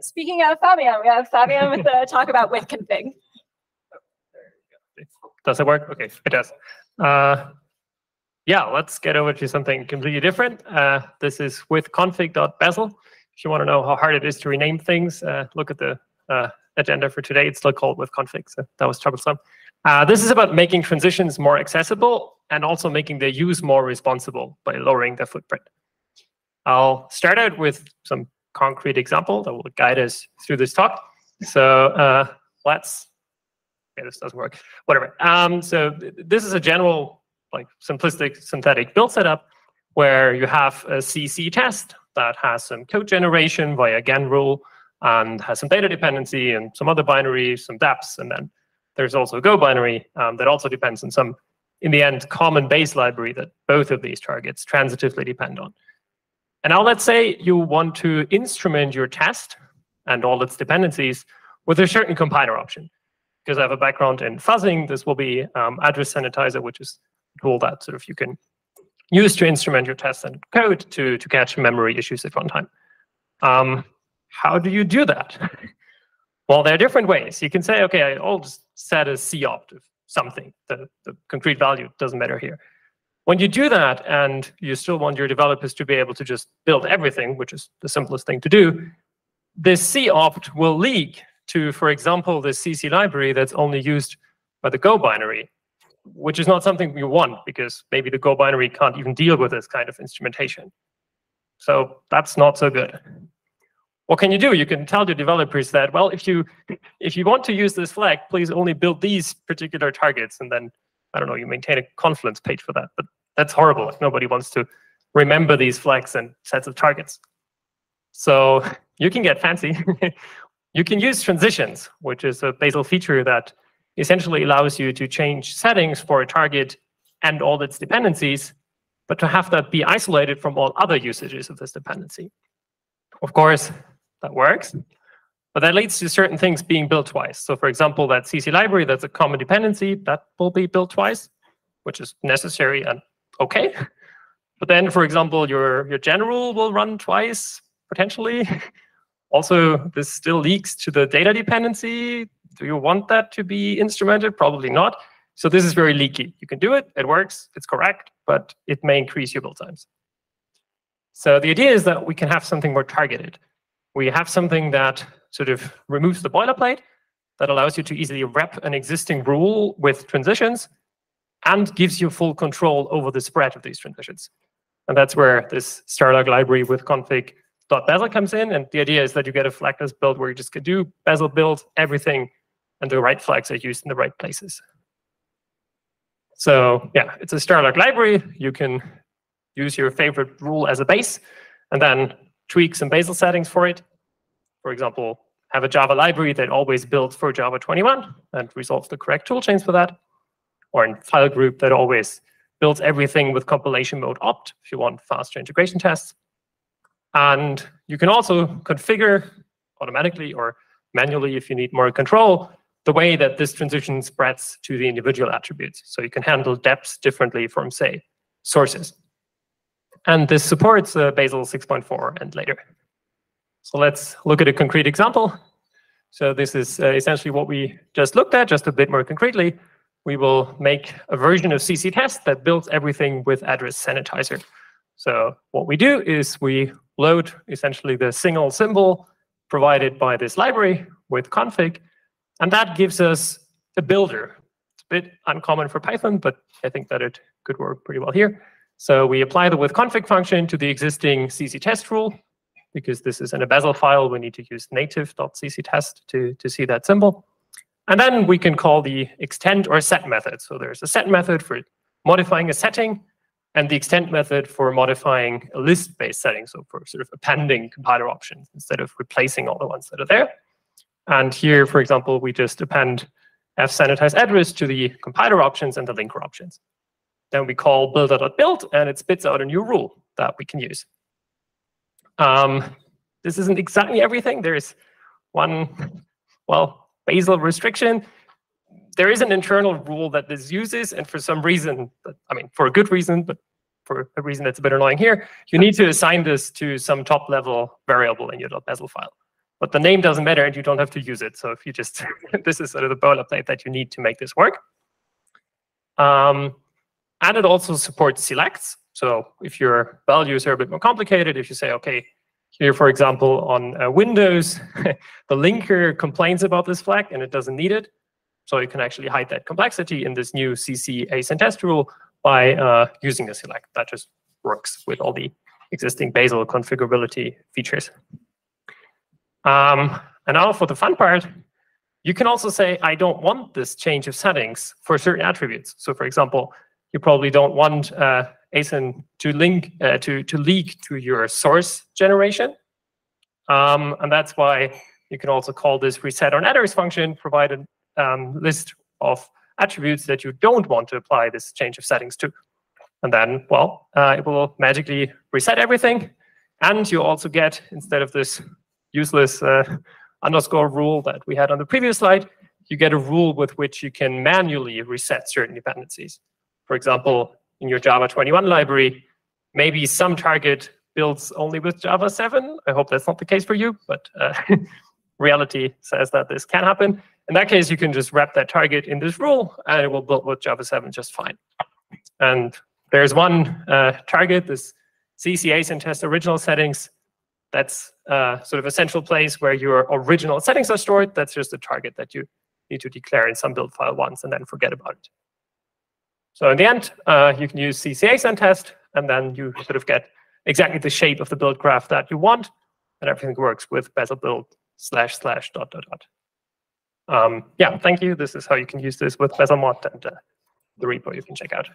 speaking of Fabian, we have Fabian with the talk about with config. Does it work? Okay, it does. Uh, yeah, let's get over to something completely different. Uh, this is with config.bazel. If you want to know how hard it is to rename things, uh, look at the uh, agenda for today. It's still called with config, so that was troublesome. Uh, this is about making transitions more accessible and also making the use more responsible by lowering their footprint. I'll start out with some concrete example that will guide us through this talk. So uh, let's, okay, this doesn't work, whatever. Um, so this is a general, like simplistic synthetic build setup where you have a CC test that has some code generation via genrule and has some data dependency and some other binary, some deps, and then there's also a Go binary um, that also depends on some, in the end, common base library that both of these targets transitively depend on. And now let's say you want to instrument your test and all its dependencies with a certain compiler option. Because I have a background in fuzzing, this will be um, address sanitizer, which is a tool that sort of you can use to instrument your test and code to, to catch memory issues at runtime. Um, how do you do that? well, there are different ways. You can say, okay, I'll just set a C copt of something. The, the concrete value doesn't matter here. When you do that and you still want your developers to be able to just build everything, which is the simplest thing to do, this C-opt will leak to, for example, the CC library that's only used by the Go binary, which is not something you want because maybe the Go binary can't even deal with this kind of instrumentation. So that's not so good. What can you do? You can tell your developers that, well, if you if you want to use this flag, please only build these particular targets, and then I don't know, you maintain a Confluence page for that. But that's horrible. Like nobody wants to remember these flags and sets of targets. So you can get fancy. you can use transitions, which is a Bazel feature that essentially allows you to change settings for a target and all its dependencies, but to have that be isolated from all other usages of this dependency. Of course, that works, but that leads to certain things being built twice. So for example, that CC library, that's a common dependency, that will be built twice, which is necessary and okay. But then, for example, your, your genrule will run twice, potentially. also, this still leaks to the data dependency. Do you want that to be instrumented? Probably not. So this is very leaky. You can do it, it works, it's correct, but it may increase your build times. So the idea is that we can have something more targeted. We have something that sort of removes the boilerplate, that allows you to easily wrap an existing rule with transitions, and gives you full control over the spread of these transitions. And that's where this Starlark library with config.bazel comes in. And the idea is that you get a flagless build where you just can do Bazel build everything, and the right flags are used in the right places. So yeah, it's a Starlark library. You can use your favorite rule as a base, and then tweak some Bazel settings for it. For example, have a Java library that always builds for Java 21 and resolves the correct toolchains for that or in file group that always builds everything with compilation mode opt if you want faster integration tests. And you can also configure automatically or manually if you need more control the way that this transition spreads to the individual attributes. So you can handle deps differently from, say, sources. And this supports uh, Bazel 6.4 and later. So let's look at a concrete example. So this is uh, essentially what we just looked at, just a bit more concretely we will make a version of CC test that builds everything with address sanitizer. So what we do is we load essentially the single symbol provided by this library with config, and that gives us a builder. It's a bit uncommon for Python, but I think that it could work pretty well here. So we apply the with config function to the existing CC test rule. Because this is in a file, we need to use native.cc test to, to see that symbol. And then we can call the extend or set method. So there's a set method for modifying a setting and the extend method for modifying a list-based setting, so for sort of appending compiler options instead of replacing all the ones that are there. And here, for example, we just append fsanitize address to the compiler options and the linker options. Then we call builder.build, and it spits out a new rule that we can use. Um, this isn't exactly everything. There's one, well, Bazel restriction, there is an internal rule that this uses, and for some reason, I mean, for a good reason, but for a reason that's a bit annoying here, you need to assign this to some top-level variable in your .bazel file. but the name doesn't matter and you don't have to use it. So if you just, this is sort of the boilerplate that you need to make this work. Um, and it also supports selects. So if your values are a bit more complicated, if you say, okay, here, for example, on uh, Windows, the linker complains about this flag and it doesn't need it. So you can actually hide that complexity in this new CC asan rule by uh, using a select. That just works with all the existing Bazel configurability features. Um, and now for the fun part, you can also say, I don't want this change of settings for certain attributes. So for example, you probably don't want uh, ASan to link uh, to to leak to your source generation, um, and that's why you can also call this reset on attrs function, provide a um, list of attributes that you don't want to apply this change of settings to. And then, well, uh, it will magically reset everything. And you also get, instead of this useless uh, underscore rule that we had on the previous slide, you get a rule with which you can manually reset certain dependencies. For example, in your Java 21 library, maybe some target builds only with Java 7. I hope that's not the case for you, but uh, reality says that this can happen. In that case, you can just wrap that target in this rule, and it will build with Java 7 just fine. And there's one uh, target, this CC asan test original settings. That's uh, sort of a central place where your original settings are stored. That's just a target that you need to declare in some build file once and then forget about it. So in the end, uh, you can use CC asan test, and then you sort of get exactly the shape of the build graph that you want, and everything works with Bazel build slash slash dot dot dot. Um, yeah, thank you. This is how you can use this with Bzlmod and uh, the repo you can check out.